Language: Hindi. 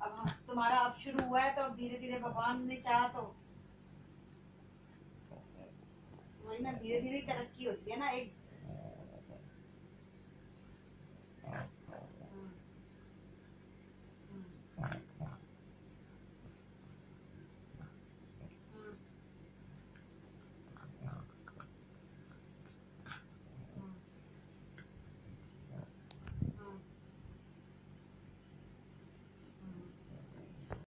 अब तुम्हारा अब शुरू हुआ है तो अब धीरे धीरे भगवान ने चाहा तो। वही ना धीरे धीरे तरक्की होती है ना, एक